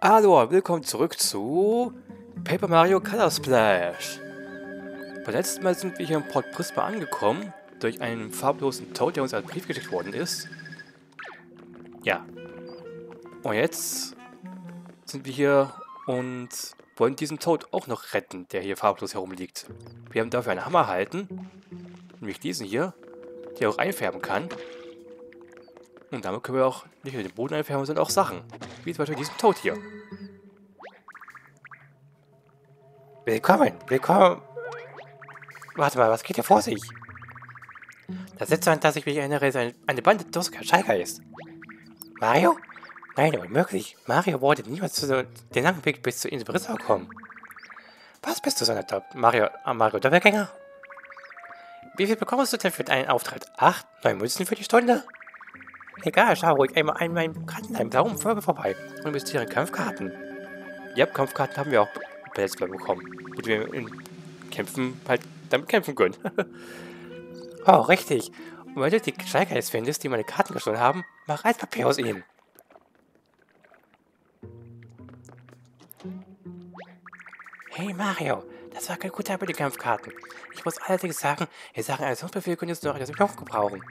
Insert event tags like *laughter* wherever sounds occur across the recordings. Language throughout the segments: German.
Hallo, willkommen zurück zu Paper Mario Color Splash. Beim letzten Mal sind wir hier im Port Prisma angekommen, durch einen farblosen Toad, der uns als Brief geschickt worden ist. Ja. Und jetzt sind wir hier und wollen diesen Toad auch noch retten, der hier farblos herumliegt. Wir haben dafür einen Hammer erhalten, nämlich diesen hier, der auch einfärben kann. Und damit können wir auch nicht nur den Boden einfärben, sondern auch Sachen. Wie zum Beispiel diesen Tod hier. Willkommen, willkommen. Warte mal, was geht hier vor sich? Das letzte, an das ich mich erinnere, ist eine, Bande Dusker Schalker ist. Mario? Nein, unmöglich. Mario wollte niemals zu, den langen Weg bis zu Insel kommen. Was bist du so ein Mario, äh, Mario Doppelgänger? Wie viel bekommst du denn für deinen Auftritt? Acht, neun Münzen für die Stunde? Egal, schau ruhig einmal an meinem Karten, einem blauen Folge vorbei und investiere in Kampfkarten. Ja, Kampfkarten haben wir auch bei letztes Mal bekommen, mit wir in Kämpfen halt damit kämpfen können. *laughs* oh, richtig. Und wenn du die jetzt findest, die meine Karten gestohlen haben, mach Reispapier aus ihnen. Hey Mario, das war kein guter Arbeit, die Kampfkarten. Ich muss allerdings sagen, in Sachen Aktionsbefehl könntest du noch etwas im gebrauchen.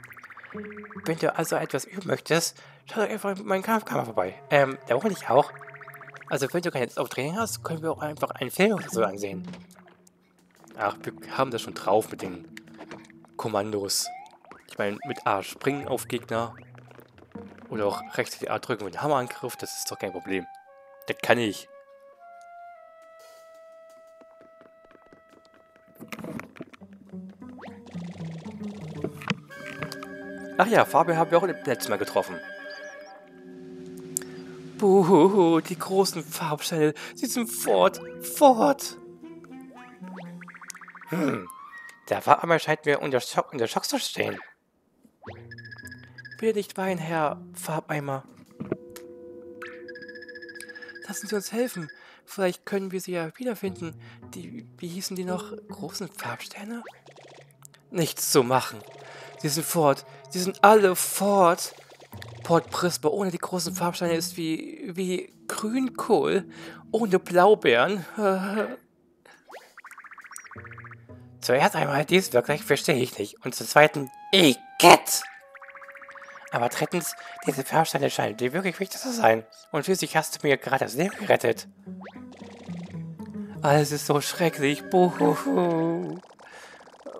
Wenn du also etwas üben möchtest, schau doch einfach in meinen Kampfkammer vorbei. Ähm, da wohne ich auch. Also wenn du kein Training hast, können wir auch einfach einen Film oder so ansehen. Ach, wir haben das schon drauf mit den Kommandos. Ich meine, mit A springen auf Gegner. Oder auch rechts die A drücken mit Hammerangriff, das ist doch kein Problem. Das kann ich. Ach ja, Fabian haben wir auch letztes Mal getroffen. Buhu, die großen Farbsteine, sie sind fort, fort. Hm, der Farbeimer scheint mir unter Schock, unter Schock zu stehen. Bitte nicht weinen, Herr Farbeimer. Lassen Sie uns helfen. Vielleicht können wir sie ja wiederfinden. Die, wie hießen die noch? Großen Farbsterne? Nichts zu machen. Sie sind fort. Sie sind alle fort. Port Prisma ohne die großen Farbsteine ist wie, wie Grünkohl ohne Blaubeeren. *laughs* Zuerst einmal, dies wirklich verstehe ich nicht. Und zum Zweiten, Igitt! Aber drittens, diese Farbsteine scheinen dir wirklich wichtig zu sein. Und schließlich hast du mir gerade das Leben gerettet. Alles ist so schrecklich. Buhuhu.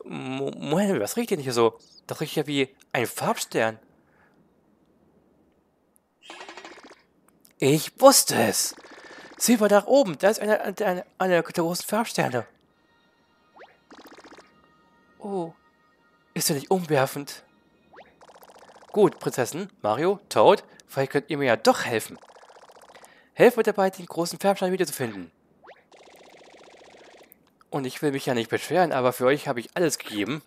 Moment, was riecht denn hier so? Das riecht ja wie ein Farbstern. Ich wusste es. Sieh mal nach oben. Da ist eine, eine, eine der großen Farbsterne. Oh. Ist er nicht umwerfend? Gut, Prinzessin, Mario, Toad, vielleicht könnt ihr mir ja doch helfen. Helft mir dabei, den großen Farbstein wiederzufinden. Und ich will mich ja nicht beschweren, aber für euch habe ich alles gegeben.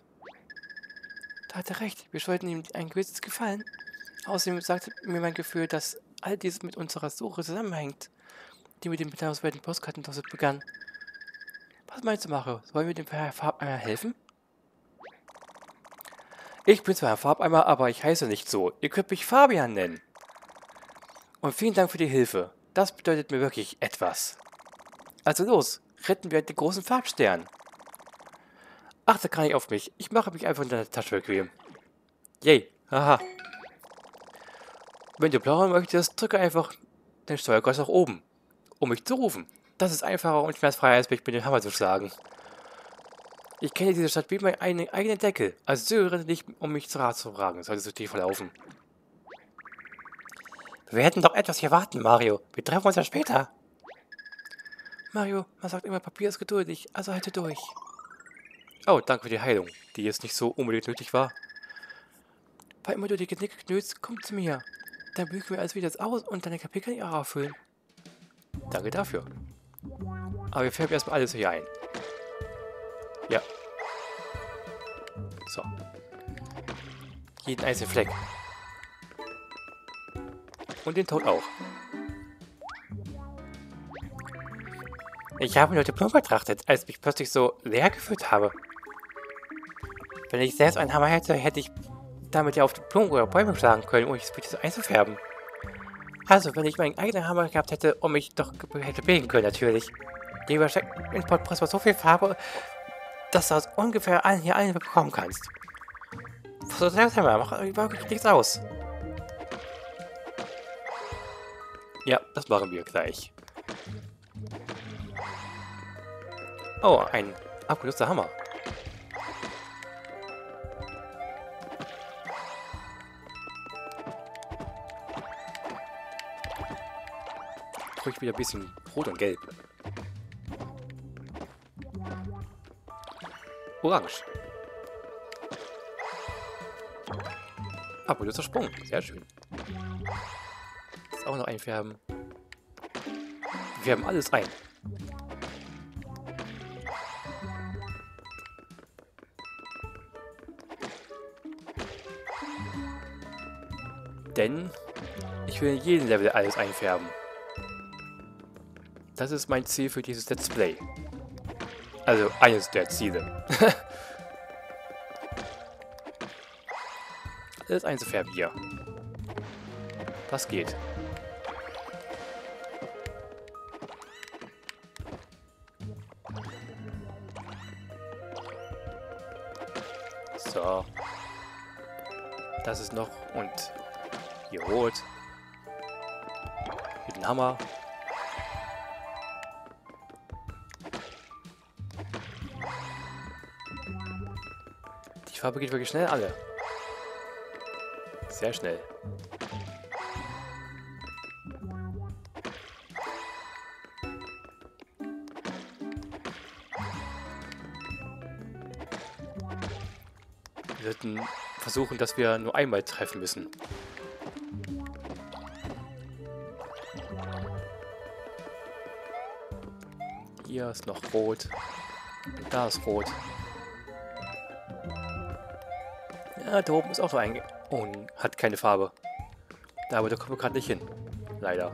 Da hat er recht. Wir sollten ihm ein gewisses Gefallen. Außerdem sagt mir mein Gefühl, dass all dies mit unserer Suche zusammenhängt, die mit dem mitteilungswerten Postkartendose begann. Was meinst du, Mario? Wollen wir dem Farbeimer helfen? Ich bin zwar ein Farbeimer, aber ich heiße nicht so. Ihr könnt mich Fabian nennen. Und vielen Dank für die Hilfe. Das bedeutet mir wirklich etwas. Also los, retten wir den großen Farbstern. Achte gar nicht auf mich. Ich mache mich einfach in deiner Tasche bequem. Yay. Haha. Wenn du plaudern möchtest, drücke einfach den Steuerkreuz nach oben, um mich zu rufen. Das ist einfacher und schmerzfreier, als mich mit dem Hammer zu schlagen. Ich kenne diese Stadt wie mein eigenen Deckel, also zögere nicht, um mich zu Rat zu fragen, solltest du tief verlaufen. Wir werden doch etwas hier warten, Mario. Wir treffen uns ja später. Mario, man sagt immer, Papier ist geduldig, also halte durch. Oh, danke für die Heilung, die jetzt nicht so unbedingt nötig war. Weil immer du die Genicke knüllst, komm zu mir. Dann bügeln wir alles wieder aus und deine Kapitel kann ich auffüllen. Danke dafür. Aber wir färben erstmal alles hier ein. Ja. So. Jeden einzelnen Fleck. Und den Tod auch. Ich habe nur die Blumen betrachtet, als ich mich plötzlich so leer gefühlt habe. Wenn ich selbst einen Hammer hätte, hätte ich damit ja auf die Blumen oder Bäume schlagen können, um es bitte so einzufärben. Also, wenn ich meinen eigenen Hammer gehabt hätte und mich doch hätte bewegen können, natürlich. Die übersteckt in Podpress so viel Farbe, dass du aus ungefähr allen hier eine bekommen kannst. So langsam mal, mach wirklich nichts aus. Ja, das machen wir gleich. Oh, ein abgelöster Hammer. Ruhig wieder ein bisschen rot und gelb. Orange. Abgelöster Sprung. Sehr schön. Jetzt auch noch einfärben. Wir haben alles ein. Denn ich will in jedem Level alles einfärben. Das ist mein Ziel für dieses Let's Play. Also eines der Ziele. *laughs* alles einzufärben hier. Das geht. So. Das ist noch. Und hier rot. Mit dem Hammer. Farbe geht wirklich schnell alle. Sehr schnell. Wir sollten versuchen, dass wir nur einmal treffen müssen. Hier ist noch rot. Da ist rot. Ja, da oben ist auch noch ein... Oh, hat keine Farbe. Da, aber da kommen wir gerade nicht hin. Leider.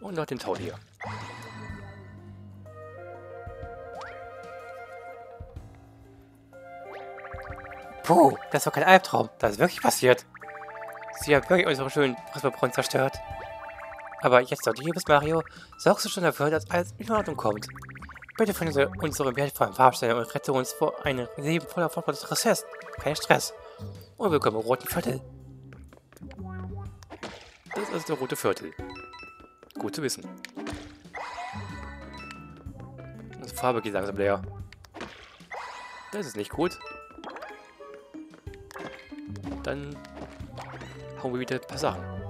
Und noch den Tau hier. Puh, das war kein Albtraum. Das ist wirklich passiert. Sie hat wirklich unseren schönen Prismabrunnen zerstört. Aber jetzt doch, liebes Mario, sorgst du schon dafür, dass alles in Ordnung kommt. Bitte finde unsere wertvollen Farbsteine und rette uns vor einem Leben voller Stress. Kein Stress. Und willkommen im roten Viertel. Das ist der rote Viertel. Gut zu wissen. Unsere Farbe geht langsam leer. Das ist nicht gut. Dann hauen wir wieder ein paar Sachen.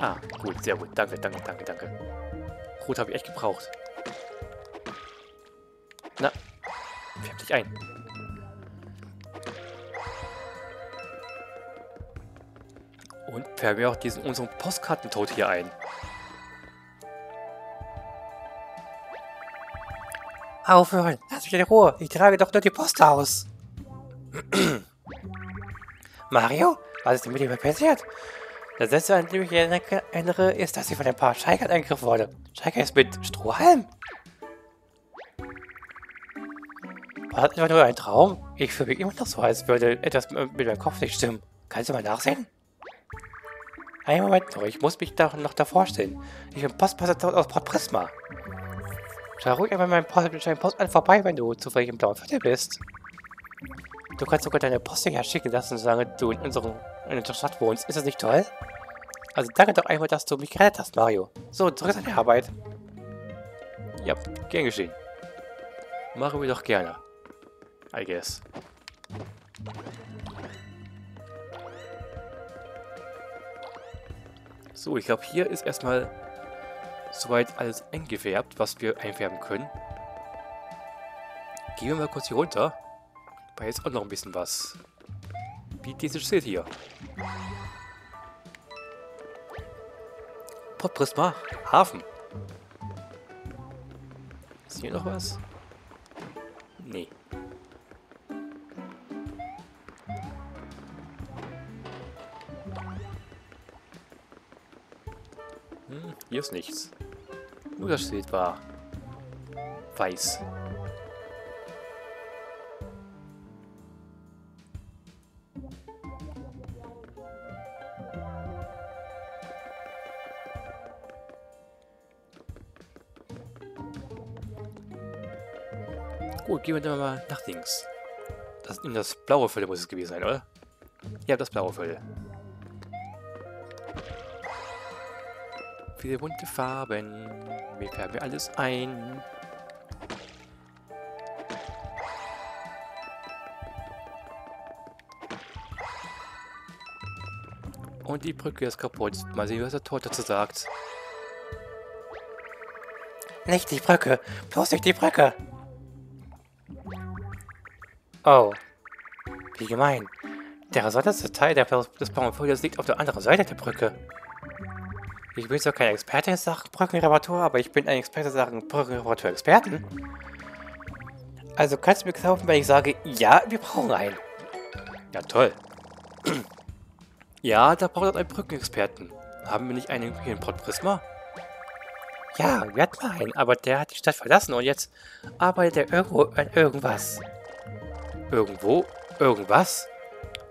Ah, gut, sehr gut. Danke, danke, danke, danke. Rot habe ich echt gebraucht. Na, färb dich ein. Und färben wir auch diesen unseren Postkartentod hier ein. Aufhören! Lass mich in Ruhe! Ich trage doch nur die Post aus! *clears throat* Mario? Was ist denn mit dir passiert? Das letzte, an dem ich mich erinnere, ist, dass sie von ein paar Scheikern angegriffen wurde. Scheiker ist mit Strohhalm? War das einfach nur ein Traum? Ich fühle mich immer noch so, als würde etwas mit meinem Kopf nicht stimmen. Kannst du mal nachsehen? Einen Moment noch, ich muss mich da noch davor stellen. Ich bin Postpassator aus Port Prisma. Schau ruhig einmal meinen Post, Post an vorbei, wenn du zufällig im blauen Viertel bist. Du kannst sogar deine Postinger schicken lassen, solange du in, unserem, in unserer Stadt wohnst. Ist das nicht toll? Also danke doch einmal, dass du mich gerettet hast, Mario. So, zurück an die Arbeit. Ja, gern geschehen. Machen wir doch gerne. I guess. So, ich glaube, hier ist erstmal soweit alles eingefärbt, was wir einfärben können. Gehen wir mal kurz hier runter. Weil jetzt auch noch ein bisschen was. Wie dieses Schild hier. Port Prisma. Hafen. Ist hier noch was? Nee. Hm, hier ist nichts. Nur das steht war. Weiß. Gut, gehen wir dann mal nach links. Das, das blaue Fülle muss es gewesen sein, oder? Ja, das blaue Fülle. Viele bunte Farben. Wir färben wir alles ein. Und die Brücke ist kaputt. Mal sehen, was der Tor dazu sagt. Nicht die Brücke. Bloß nicht die Brücke. Oh. Wie gemein. Der besondere Teil des blauen Folios liegt auf der anderen Seite der Brücke. Ich bin zwar kein Experte in Sachen Brückenreparatur, aber ich bin ein Experte in Sachen Brückenreparatur-Experten. Also kannst du mir kaufen, wenn ich sage, ja, wir brauchen einen. Ja, toll. *clears throat* ja, da braucht er einen Brückenexperten. Haben wir nicht einen hier in Port Prisma? Ja, wir hatten einen, aber der hat die Stadt verlassen und jetzt arbeitet er irgendwo an irgendwas. Irgendwo? Irgendwas?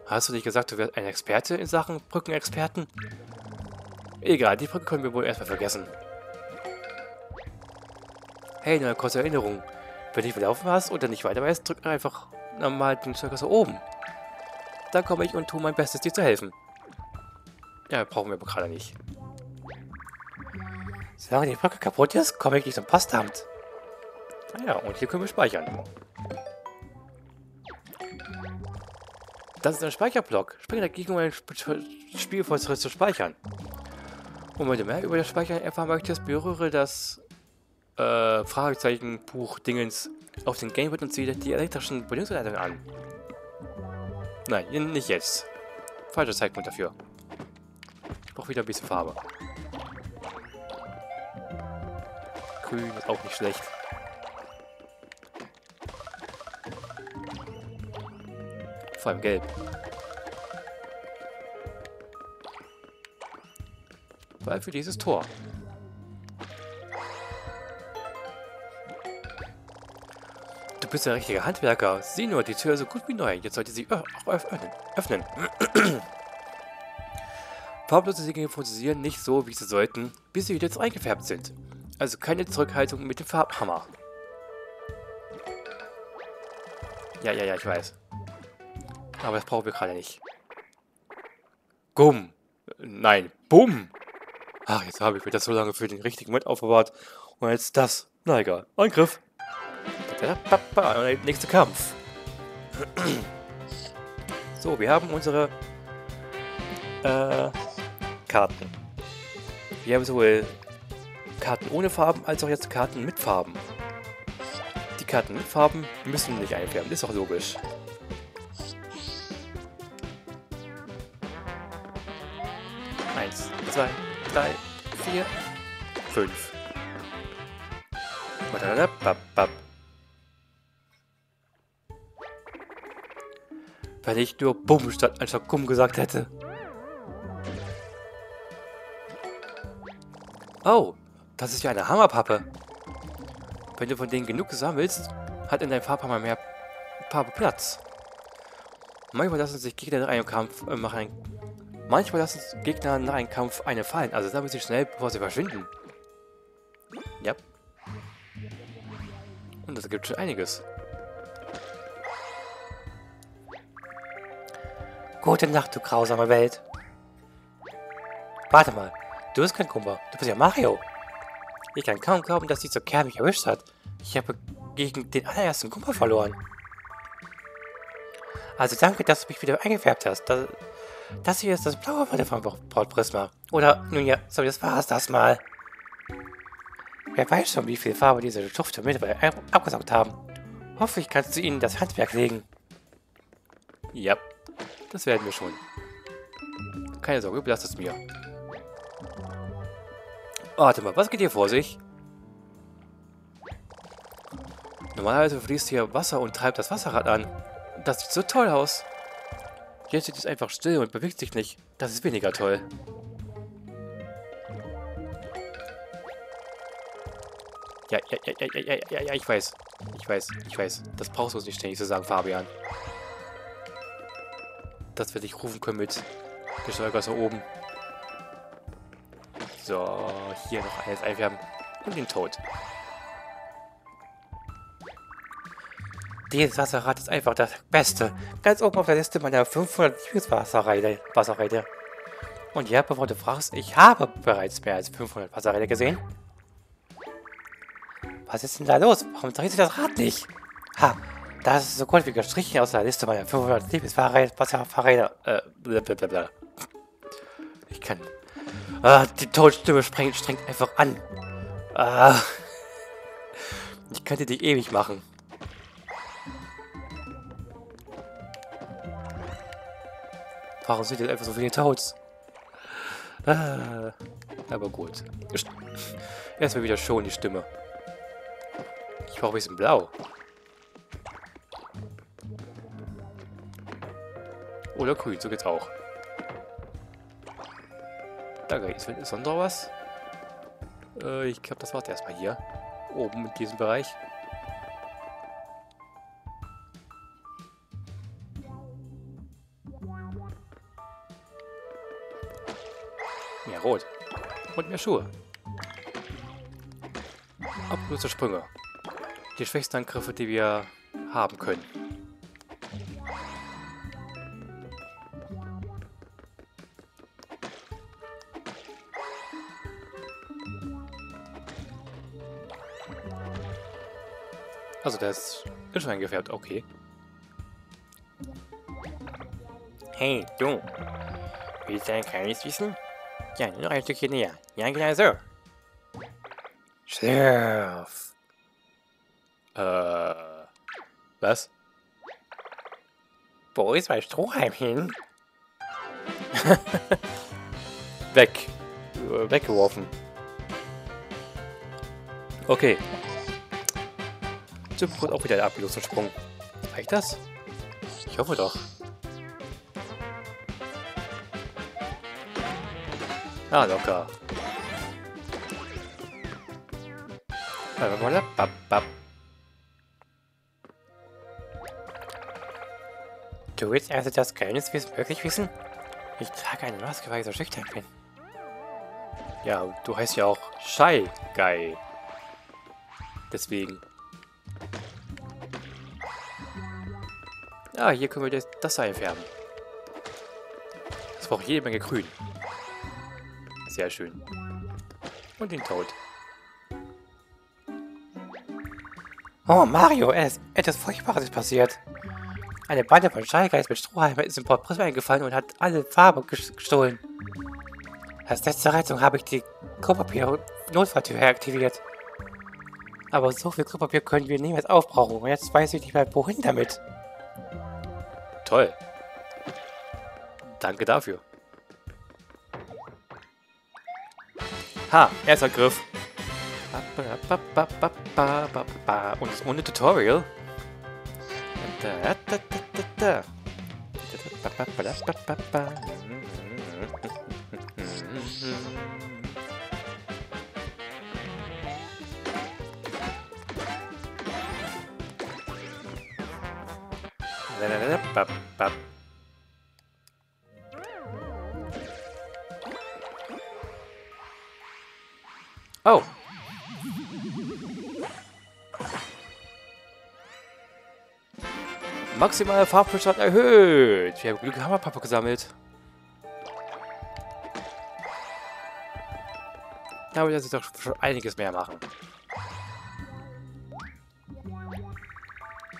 Hast du nicht gesagt, du wärst ein Experte in Sachen Brückenexperten? Egal, die Brücke können wir wohl erstmal vergessen. Hey, eine kurze Erinnerung. Wenn du verlaufen hast oder nicht weiter weißt, drück einfach nochmal den Cursor oben. Dann komme ich und tue mein Bestes, dir zu helfen. Ja, brauchen wir aber gerade nicht. Solange die Brücke kaputt ist, komme ich nicht zum Postamt. Naja, und hier können wir speichern. Das ist ein Speicherblock. Springe dagegen, um ein Spiel zu speichern. Und wenn du mehr über das Speichern erfahren möchtest, berühre das äh, Fragezeichenbuch Dingens auf den Gameboard und ziehe die elektrischen Bedienungsanleitungen an. Nein, nicht jetzt. Falscher Zeitpunkt dafür. Ich brauche wieder ein bisschen Farbe. Grün ist auch nicht schlecht. Vor allem gelb. Weil für dieses Tor. Du bist ein richtiger Handwerker. Sieh nur, die Tür ist so gut wie neu. Jetzt sollte sie auch öffnen. öffnen. Farblose Dinge funktionieren nicht so, wie sie sollten, bis sie jetzt eingefärbt sind. Also keine Zurückhaltung mit dem Farbhammer. Ja, ja, ja, ich weiß. Aber das brauchen wir gerade nicht. Gumm. Nein, Bumm. Ach, jetzt habe ich mir das so lange für den richtigen Moment aufbewahrt. Und jetzt das. Na egal. Angriff. Nächster Kampf. *clears throat* So, wir haben unsere äh, Karten. Wir haben sowohl Karten ohne Farben als auch jetzt Karten mit Farben. Die Karten mit Farben müssen nicht einfärben, ist doch logisch. Zwei, drei, vier, fünf. Wenn ich nur Bumm statt anstatt Gumm gesagt hätte. Oh, das ist ja eine Hammerpappe. Wenn du von denen genug sammelst, hat in deinem Farbhammer mehr Farbe Platz. Manchmal lassen sich Gegner in einem Kampf äh, machen Manchmal lassen Gegner nach einem Kampf eine fallen, also sammeln sie schnell, bevor sie verschwinden. Ja. Und das gibt schon einiges. Gute Nacht, du grausame Welt. Warte mal, du bist kein Kummer, du bist ja Mario. Ich kann kaum glauben, dass dieser Kerl mich erwischt hat. Ich habe gegen den allerersten Kummer verloren. Also danke, dass du mich wieder eingefärbt hast. Das, das hier ist das blaue Wolle von Port Prisma. Oder, nun ja, so das war's das mal. Wer weiß schon, wie viel Farbe diese Schufte mittlerweile abgesaugt haben. Hoffentlich kannst du ihnen das Handwerk legen. Ja, das werden wir schon. Keine Sorge, überlass es mir. Warte mal, was geht hier vor sich? Normalerweise fließt hier Wasser und treibt das Wasserrad an. Das sieht so toll aus. Jetzt steht es einfach still und bewegt sich nicht. Das ist weniger toll. Ja, ja, ja, ja, ja, ja, ja, ich weiß. Ich weiß, ich weiß. Das brauchst du uns nicht ständig zu sagen, Fabian. Dass wir dich rufen können mit Beschleuniger da oben. So, hier noch eins einfärben. Und den Tod. Dieses Wasserrad ist einfach das Beste. Ganz oben auf der Liste meiner 500 Lieblingswasserräder. Wasserräder. Und ja, bevor du fragst, ich habe bereits mehr als 500 Wasserräder gesehen. Was ist denn da los? Warum dreht sich das Rad nicht? Ha, das ist so gut wie gestrichen aus der Liste meiner 500 Lieblingswasserräder. Äh, blablabla. Ich kann... Ah, die Tonstimme strengt, einfach an. Ah. Ich könnte die ewig machen. Warum sind jetzt einfach so viele Toads? Ah, aber gut. Erstmal wieder schon die Stimme. Ich brauche ein bisschen blau. Oder grün, so geht's auch. Danke, ist, ist sonst noch was? Äh, ich glaube, das war's erstmal hier. Oben in diesem Bereich. Und mehr Schuhe. Ablose Sprünge. Die schwächsten Angriffe, die wir haben können. Also das ist schon eingefärbt, okay. Hey, du. Willst du ein kleines wissen? Ja, nur ein Stückchen näher. Ja, genau so. Surf. Äh. Was? Wo ist mein Strohhalm hin? *laughs* Weg. Weggeworfen. Okay. Zum Grund auch wieder der Ablosensprung. Reicht das? Ich hoffe doch. Ah, locker. Du willst also das Geheimniswissen wirklich wissen? Ich trage eine Maske, weil ich so schüchtern bin. Ja, du heißt ja auch Shy Guy. Deswegen. Ah, hier können wir das, das einfärben. Das braucht jede Menge Grün. Sehr schön. Und den Tod. Oh, Mario, es, etwas Furchtbares ist passiert. Eine Bande von Schallgeist mit Strohhalmen ist in Port Prisma eingefallen und hat alle Farbe gestohlen. Als letzte Rettung habe ich die Klopapier-Notfalltür aktiviert. Aber so viel Klopapier können wir niemals aufbrauchen und jetzt weiß ich nicht mehr, wohin damit. Toll. Danke dafür. Ha, erster Griff. Und das ohne Tutorial. Maximaler Farbbestand erhöht. Wir haben Glück Hammerpappe gesammelt. Da würde ich doch schon einiges mehr machen.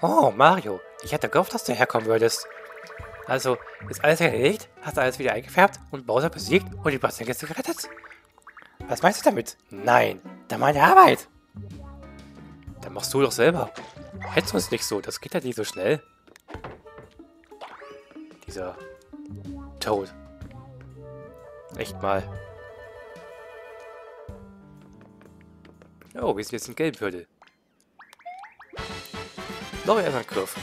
Oh, Mario, ich hätte gehofft, dass du herkommen würdest. Also, ist alles erledigt? Hast du alles wieder eingefärbt und Bowser besiegt und die Bastelgäste gerettet? Was meinst du damit? Nein, da meine Arbeit. Dann machst du doch selber. Hättest du uns nicht so, das geht ja nicht so schnell. Dieser Toad. Echt mal. Oh, wir sind jetzt in Gelbviertel. Noch ein Angriff.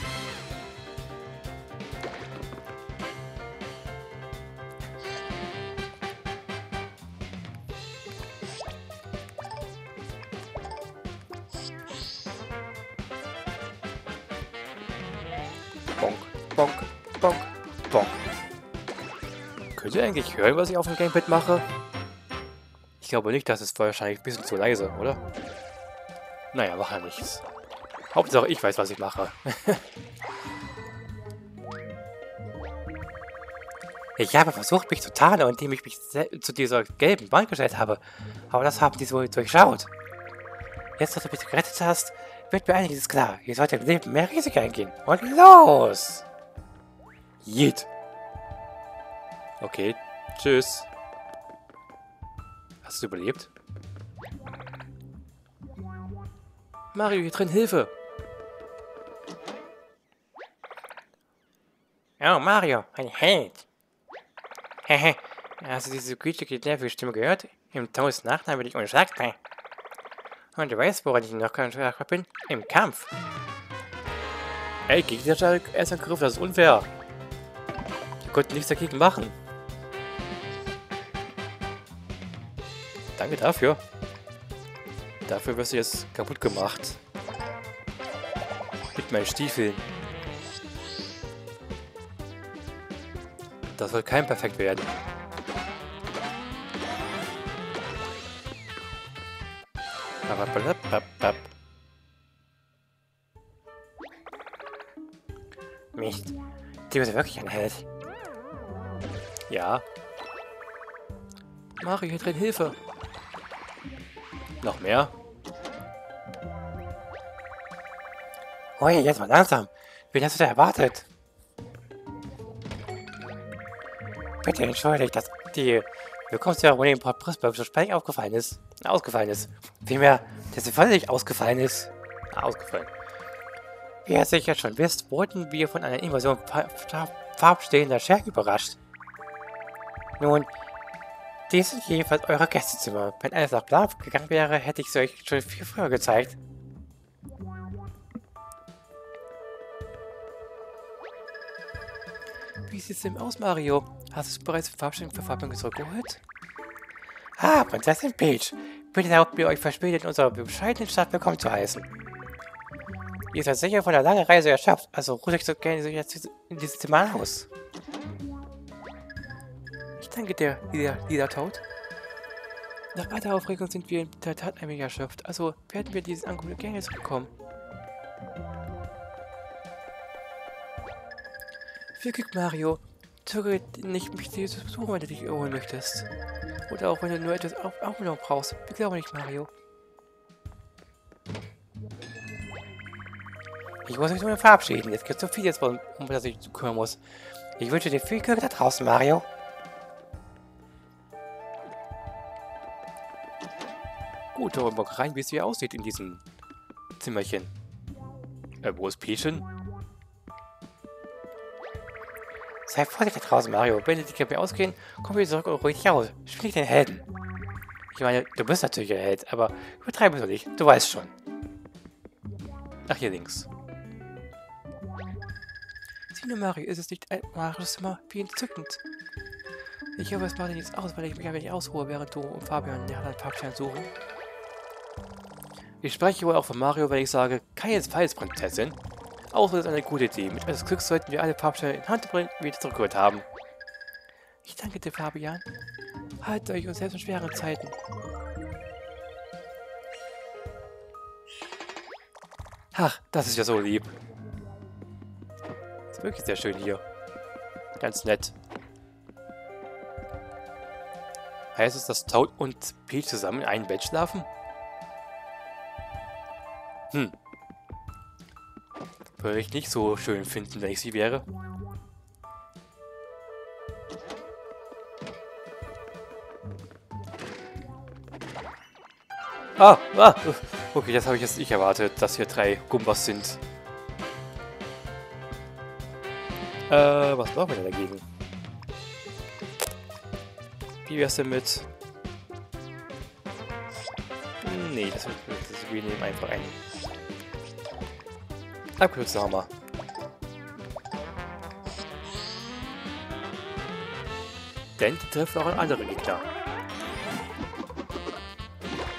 Eigentlich hören, was ich auf dem Gamepad mache? Ich glaube nicht, das ist wahrscheinlich ein bisschen zu leise, oder? Naja, macht ja nichts. Hauptsache ich weiß, was ich mache. *laughs* ich habe versucht, mich zu tarnen, indem ich mich zu dieser gelben Wand gestellt habe. Aber das haben die so durchschaut. Jetzt, dass du mich gerettet hast, wird mir einiges klar. Ihr solltet im Leben mehr Risiken eingehen. Und los! Jit. Okay, tschüss. Hast du überlebt? Mario, hier drin, Hilfe! Oh, Mario, ein Held. Hehe, hast du diese gütige, nervige Stimme gehört? Im Toast Nachname bin ich unschlagbar. Und du weißt, woran ich noch kein unschlagbar bin? Im Kampf. Ey, gegen den Erstangriff, das ist unfair. Wir konnten nichts dagegen machen. Danke dafür. Dafür wirst du jetzt kaputt gemacht. Mit meinen Stiefeln. Das soll kein perfekt werden. Mist. Die wird wirklich ein Held. Ja. Mario, hier drin Hilfe. Noch mehr? Ui, jetzt mal langsam. Wen hast du da erwartet? Bitte entschuldigt, dass die Willkommenszeremonie im Port Prisburg so spät aufgefallen ist. Ausgefallen ist. Vielmehr, dass sie völlig ausgefallen ist. Ausgefallen. Wie ihr sicher schon wisst, wurden wir von einer Invasion farbstehender Schergen überrascht. Nun, dies sind jedenfalls eure Gästezimmer. Wenn alles nach Plan gegangen wäre, hätte ich es euch schon viel früher gezeigt. Wie sieht es denn aus, Mario? Hast du bereits Farbstellung für Farbung zurückgeholt? Ah, Prinzessin Peach. Bitte erlaubt mir euch verspätet in unserer bescheidenen Stadt willkommen zu heißen. Ihr seid sicher von der langen Reise erschöpft, also ruht euch so gerne in dieses Zimmer aus. Danke dir, Lieder, Liedertaut. Nach all der Aufregung sind wir in der Tat ein wenig erschöpft, also werden wir dieses Angebot gerne zurückkommen. Viel Glück, Mario. Zögere nicht, mich dir zu besuchen, wenn du dich erholen möchtest. Oder auch wenn du nur etwas Aufmerksamkeit brauchst. Ich glaube nicht, Mario. Ich muss mich nur verabschieden. Es gibt so viel jetzt, um das ich kümmern muss. Ich wünsche dir viel Glück da draußen, Mario. Gut, aber mal rein, wie es hier aussieht in diesem Zimmerchen. Äh, wo ist Peachen? Sei vorsichtig da draußen, Mario. Wenn die Kämpfe ausgehen, komm wieder zurück und ruhig dich aus. Spiel nicht den Helden. Ich meine, du bist natürlich ein Held, aber übertreibe es nicht. Du weißt schon. Ach, hier links. Sieh nur, Mario, ist es nicht ein magisches Zimmer? Wie entzückend. Ich hoffe, es macht nichts aus, weil ich mich ein wenig ausruhe, während du und Fabian nach einem Farbschein suchen. Ich spreche wohl auch von Mario, wenn ich sage, keinesfalls, Prinzessin. Auch das ist eine gute Idee. Mit etwas Glück sollten wir alle Farbsteine in Hand bringen, wieder zurückgeholt haben. Ich danke dir, Fabian. Haltet euch uns selbst in schweren Zeiten. Ach, das ist ja so lieb. Ist wirklich sehr schön hier. Ganz nett. Heißt es, dass Toad und Peach zusammen in einem Bett schlafen? Hm. Würde ich nicht so schön finden, wenn ich sie wäre. Ah, ah, okay, das habe ich jetzt nicht erwartet, dass hier drei Gumbas sind. Äh, was brauchen wir denn dagegen? Wie wär's denn mit... Nee, das, das, wir nehmen einfach einen abkürzen Hammer. Denn die trifft auch an andere Gegner.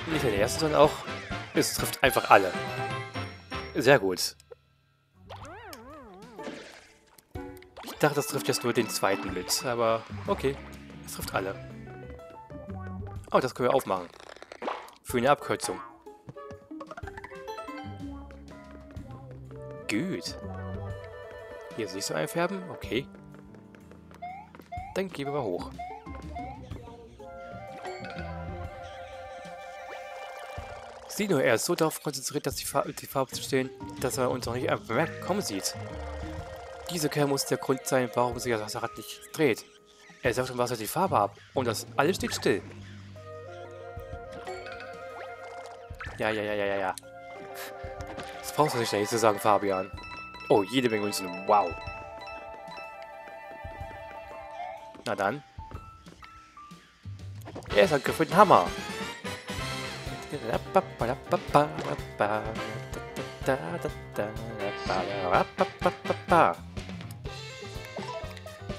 Nicht der erste, sondern auch... Es trifft einfach alle. Sehr gut. dachte, das trifft jetzt nur den zweiten mit, aber okay, das trifft alle. Oh, das können wir aufmachen. Für eine Abkürzung. Gut. Hier siehst du einfärben? Okay. Dann gehen wir mal hoch. Sieh nur, er ist so darauf konzentriert, dass die, Farbe, die Farbe zu stehen, dass er uns noch nicht bemerkt kommen sieht. Diese Kerl muss der Grund sein, warum sich das Rad nicht dreht. Er sagt im Wasser die Farbe ab und das alles steht still. Ja, ja, ja, ja, ja, ja. Brauchst du nicht schnell zu sagen, Fabian. Oh, jede Menge Münzen. Wow. Na dann. Er ist ein Griff mit dem Hammer.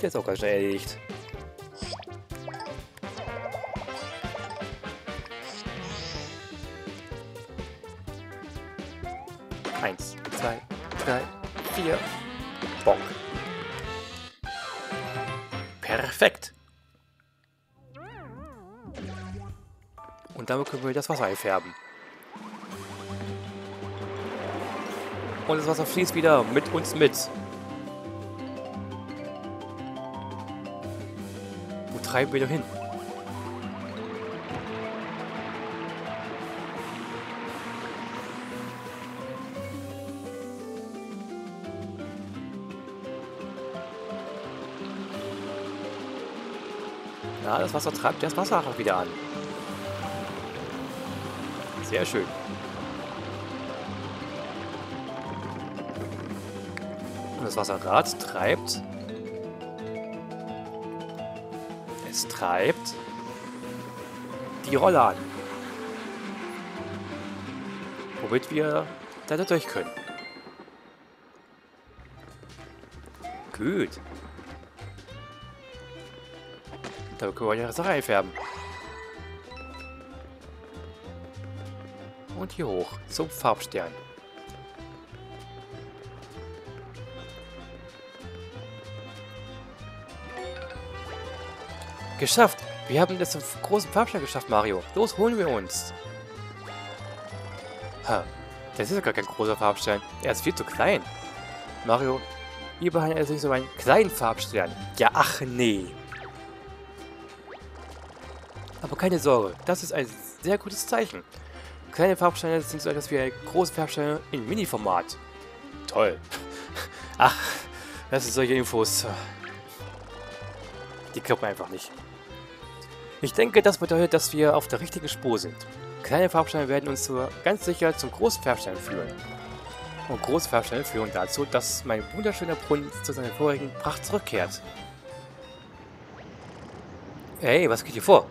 Der ist auch ganz schnell erledigt. Eins, zwei, drei, vier. Bonk. Perfekt. Und damit können wir das Wasser einfärben. Und das Wasser fließt wieder mit uns mit. Wo treiben wir denn hin? Das Wasser treibt das Wasser auch wieder an. Sehr schön. Und das Wasserrad treibt. Es treibt die Rolle an. Womit wir da durch können. Gut. Da können wir ja Sache einfärben. Und hier hoch zum Farbstern. Geschafft! Wir haben das zum großen Farbstern geschafft, Mario. Los, holen wir uns. Ha, das ist ja gar kein großer Farbstern. Er ist viel zu klein. Mario, hier behandelt er sich so einen kleinen Farbstern. Ja, ach nee. Keine Sorge, das ist ein sehr gutes Zeichen. Kleine Farbsteine sind so etwas wie große Farbsteine in Mini-Format. Toll. *laughs* Ach, das sind solche Infos. Die kloppen einfach nicht. Ich denke, das bedeutet, dass wir auf der richtigen Spur sind. Kleine Farbsteine werden uns zur, ganz sicher zum großen Farbstein führen. Und große Farbsteine führen dazu, dass mein wunderschöner Brunnen zu seiner vorigen Pracht zurückkehrt. Hey, was geht hier vor?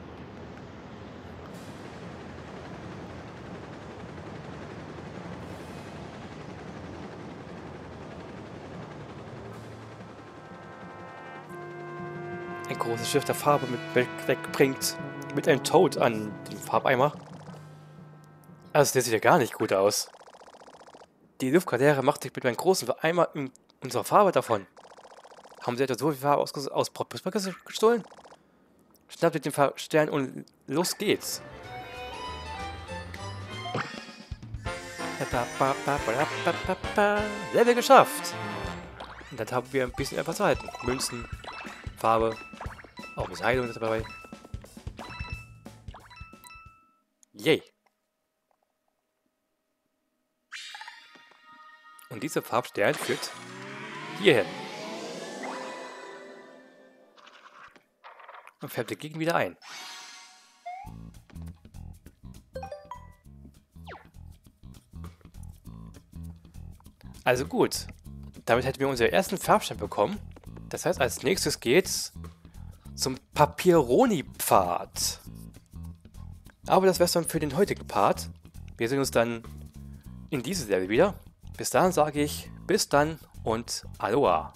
Ein großes Schiff der Farbe mit weg, wegbringt, mit einem Toad an den Farbeimer. Also der sieht ja gar nicht gut aus. Die Luftgardere macht sich mit einem großen Eimer in unserer Farbe davon. Haben sie etwa so viel Farbe aus, aus Port gestohlen? Schnappt ihr den Stern und los geht's. Level geschafft! Und dann haben wir ein bisschen etwas halten. Münzen, Farbe, auch bisschen Heilung ist dabei. Yay! Und dieser Farbstern führt hierhin. Und färbt dagegen wieder ein. Also gut. Damit hätten wir unseren ersten Farbstein bekommen. Das heißt, als nächstes geht's zum Papyroni-Pfad. Aber das wär's dann für den heutigen Part. Wir sehen uns dann in dieser Serie wieder. Bis dahin sage ich bis dann und Aloha.